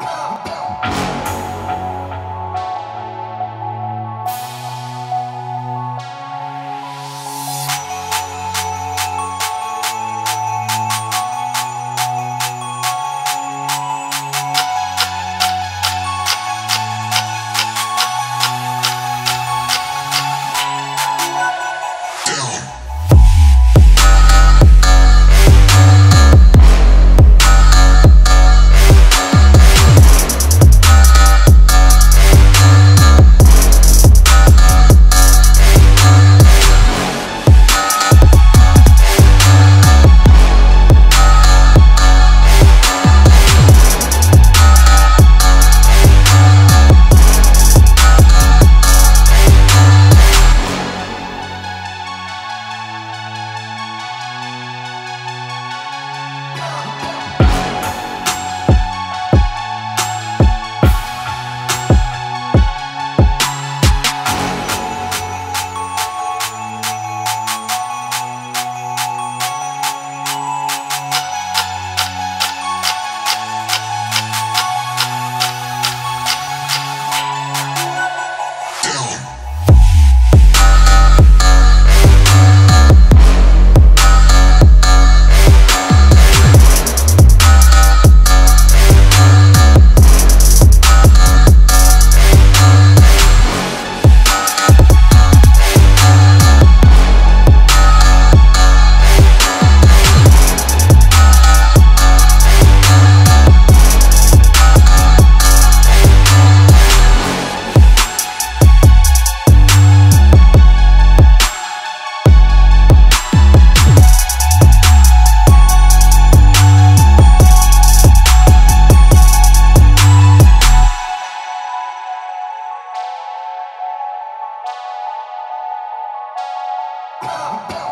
Oh! Oh!